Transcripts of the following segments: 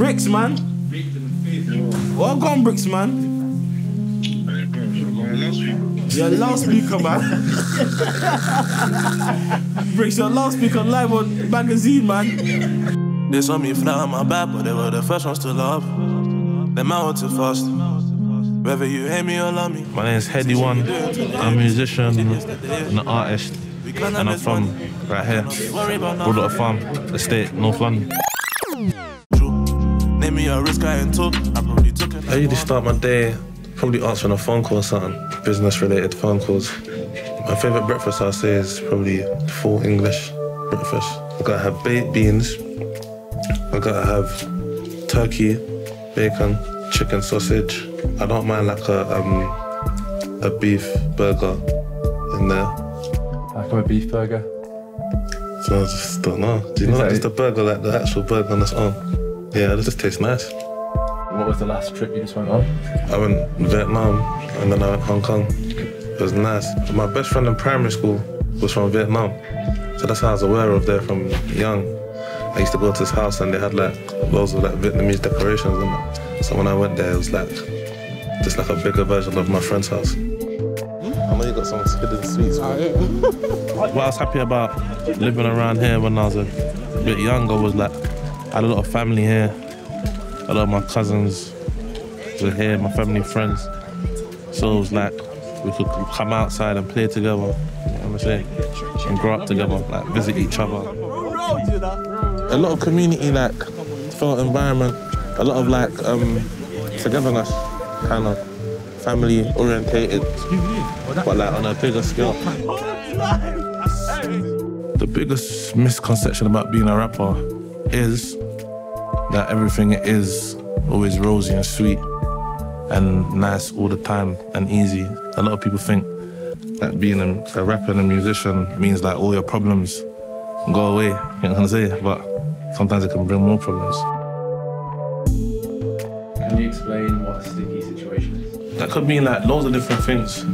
Bricks, man. Well gone, Bricks, man. You're a loudspeaker, man. Bricks, you're a loudspeaker live on magazine, man. They saw me fly on my back, but they were the first ones to love. Them out too fast. Whether you hate me or love me. My name is Headie One. I'm a musician and an artist, and I'm from right here, Broadwater Farm, Estate, North London. Name me a risk I ain't took. I probably took it. I usually start my day probably answering a phone call or something, business related phone calls. My favourite breakfast I'll say is probably full English breakfast. I gotta have baked beans, I gotta have turkey, bacon, chicken sausage. I don't mind like a um a beef burger in there. Like a beef burger. So I just don't know. Do you know like just a burger like the actual burger on its own? Yeah, it just tastes nice. What was the last trip you just went on? I went to Vietnam and then I went Hong Kong. It was nice. My best friend in primary school was from Vietnam. So that's how I was aware of there from young. I used to go to his house and they had like loads of like Vietnamese decorations and that. So when I went there, it was like just like a bigger version of my friend's house. I know you got some hidden sweets. What I was happy about living around here when I was a bit younger was like I had a lot of family here. A lot of my cousins were here, my family friends. So it was like we could come outside and play together, you know what I'm saying? And grow up together, like visit each other. A lot of community like felt environment, a lot of like um togetherness, kind of family orientated, but like on a bigger scale. The biggest misconception about being a rapper is that everything is always rosy and sweet and nice all the time and easy. A lot of people think that being a, rapper and a musician means that all your problems go away, you know what I'm saying? But sometimes it can bring more problems. Can you explain what a sticky situation is? That could mean like loads of different things.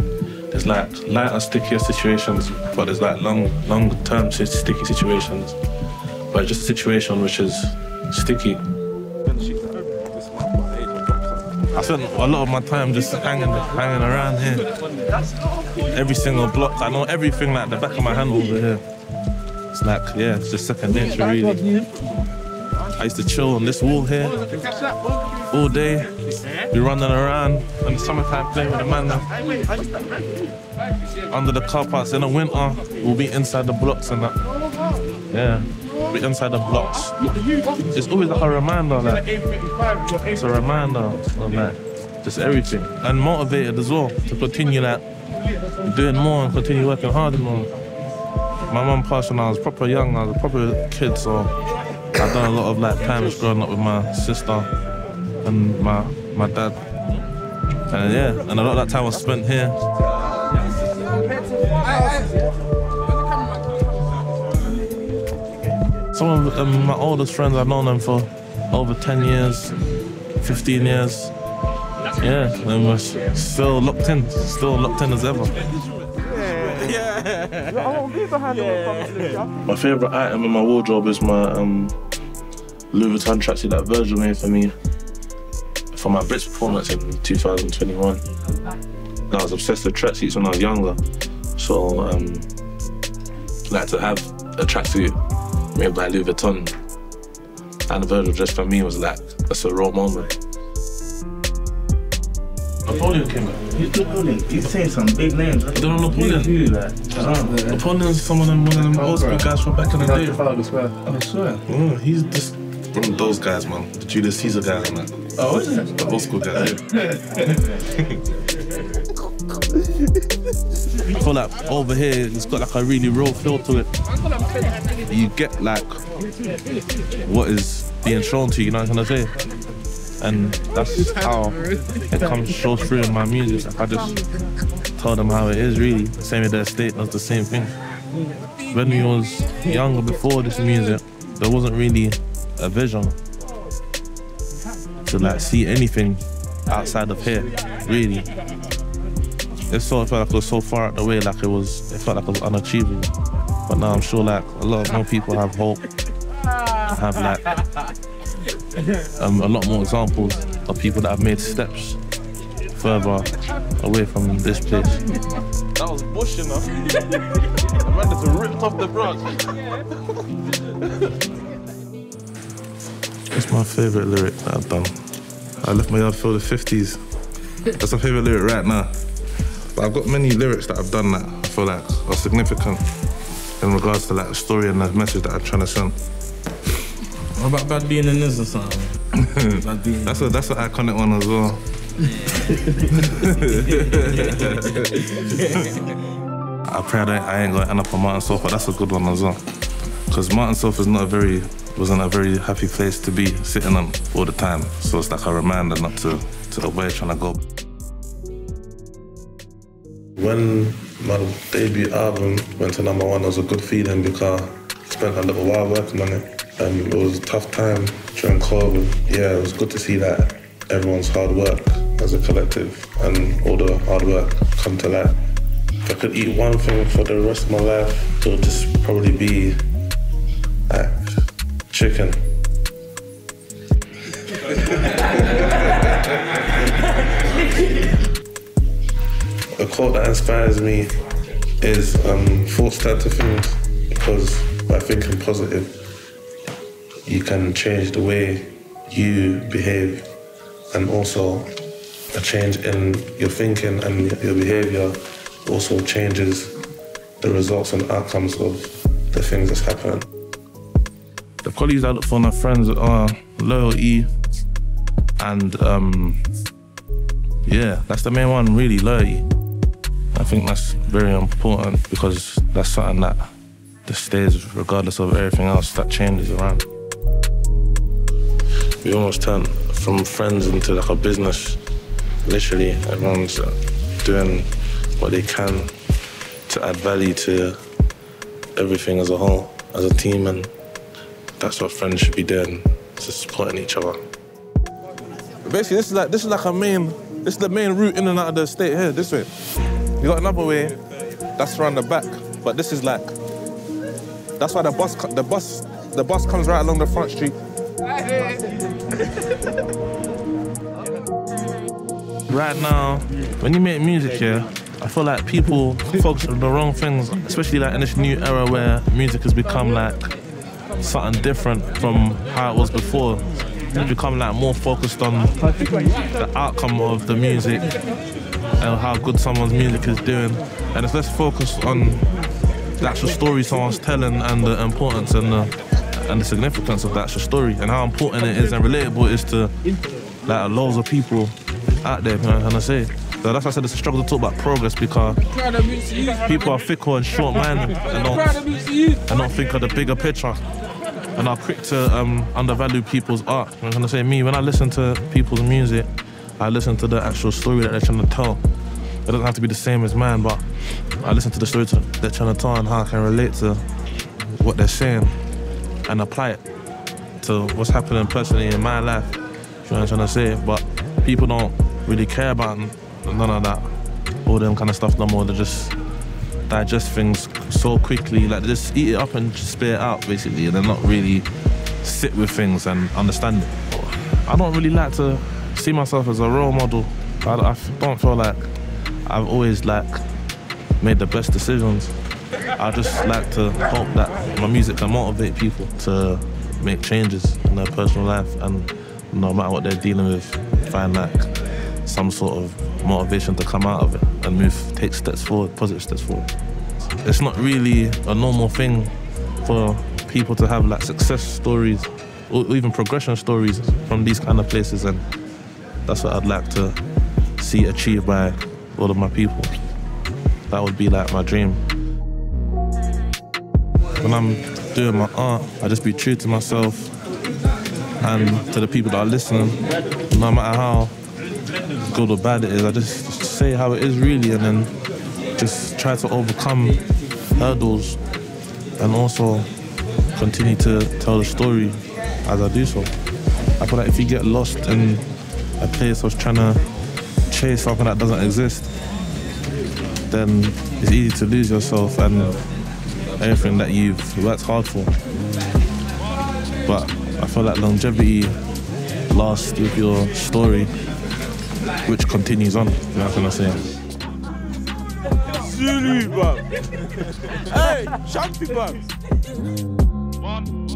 There's like lighter, stickier situations, but there's like long, long-term sticky situations. But just a situation which is sticky. I spent a lot of my time just hanging, hanging around here. Every single block, I know everything like the back of my hand over here. It's like, yeah, it's just second nature, really. I used to chill on this wall here all day, be running around in the summertime playing with the man. Under the car parks in the winter, we'll be inside the blocks and that. Yeah, inside the blocks. It's always like a reminder, like it's a reminder of like just everything, and motivated as well to continue like doing more and continue working harder. My mum passed when I was proper young, I was a proper kid, so I've done a lot of like times growing up with my sister and my my dad. And yeah, and a lot of that time was spent here. Some of um, my oldest friends, I've known them for over 10 years, 15 years. Yeah, and we're still locked in, still locked in as ever. Yeah. My favourite item in my wardrobe is my um, Louis Vuitton tracksuit that Virgil made for me for my Brits performance in 2021. I was obsessed with tracksuits when I was younger, so um, like to have a tracksuit made by Louis Vuitton and the Virgil just for me was like that's a surreal moment. Napoleon came out. He's Napoleon. He's saying some big names. You don't know Napoleon? Who, like, oh, Napoleon's some of them, one of them old school guys from back in the day. Trafalgar Square. I swear. Mm, he's just one of those guys, man. The Julius Caesar guys and that. Oh, is it? The old school guys. I feel like over here it's got like a really raw feel to it. You get like what is being shown to you, you know what I'm trying to say? And that's how it comes shows through in my music. Like, I just tell them how it is really. Same with the estate does the same thing. When we was younger before this music, there wasn't really a vision to like see anything outside of here, really. It sort of felt like it was so far out the way, like it was, it felt like it was unachievable. But now I'm sure like a lot more people have hope, have like um, a lot more examples of people that have made steps further away from this place. That was bush enough. I meant to ripped off the branch. It's my favourite lyric that I've done. I left my yard for the 50s. That's my favourite lyric right now. But I've got many lyrics that I've done that I feel like are significant in regards to like the story and the message that I'm trying to send. What about bad being in this or something? bad being. That's a that's an iconic one as well. I pray that I ain't gonna end up on Martin Sofa. That's a good one as well. Because Martin Sofa is not a very wasn't a very happy place to be sitting on all the time. So it's like a reminder not to to avoid trying to go. When my debut album went to number one, it was a good feeling because I spent a little while working on it. And it was a tough time during COVID. Yeah, it was good to see that everyone's hard work as a collective and all the hard work come to light. If I could eat one thing for the rest of my life, it would just probably be inspires me is um, thoughts turn to things because by thinking positive, you can change the way you behave and also a change in your thinking and your behavior also changes the results and outcomes of the things that's happening. The qualities I look for my friends are loyalty and um, yeah, that's the main one really, loyalty. I think that's very important because that's something that that stays regardless of everything else that changes around. We almost turned from friends into like a business. Literally, everyone's uh, doing what they can to add value to everything as a whole, as a team, and that's what friends should be doing, just supporting each other. Basically, this is like this is like a main, this is the main route in and out of the state here. This way, you got another way, that's around the back, but this is like, that's why the bus, the bus, the bus comes right along the front street. Right now, when you make music, yeah, I feel like people focus on the wrong things, especially like in this new era where music has become like something different from how it was before. It's become like more focused on the outcome of the music and how good someone's music is doing, and it's less focused on the actual story someone's telling and the importance and the and the significance of the actual story and how important it is and relatable it is to like loads of people out there. What I'm say? So that's why I said it's a struggle to talk about progress because people are fickle and short-minded and don't, and don't think of the bigger picture and are quick to um, undervalue people's art. I'm gonna say me when I listen to people's music, I listen to the actual story that they're trying to tell. It doesn't have to be the same as mine, but I listen to the story to, they're trying to tell and how I can relate to what they're saying and apply it to what's happening personally in my life. You know what I'm trying to say? But people don't really care about none of that, all them kind of stuff no more. They just digest things so quickly, like they just eat it up and spit it out basically, and they're not really sit with things and understand it. I don't really like to see myself as a role model. I, I don't feel like I've always like made the best decisions. I just like to hope that my music can motivate people to make changes in their personal life and no matter what they're dealing with, find like some sort of motivation to come out of it and move, take steps forward, positive steps forward. It's not really a normal thing for people to have like success stories or even progression stories from these kind of places and that's what I'd like to see achieved by all of my people. That would be like my dream. When I'm doing my art, I just be true to myself and to the people that are listening. No matter how good or bad it is, I just say how it is really and then just try to overcome hurdles and also continue to tell the story as I do so. I feel like if you get lost in a place I was trying to chase something that doesn't exist, then it's easy to lose yourself and everything that you've worked hard for. But I feel like longevity lasts with your story, which continues on. You know what I'm saying? Zulu, bro. hey, Shanti, bro. One.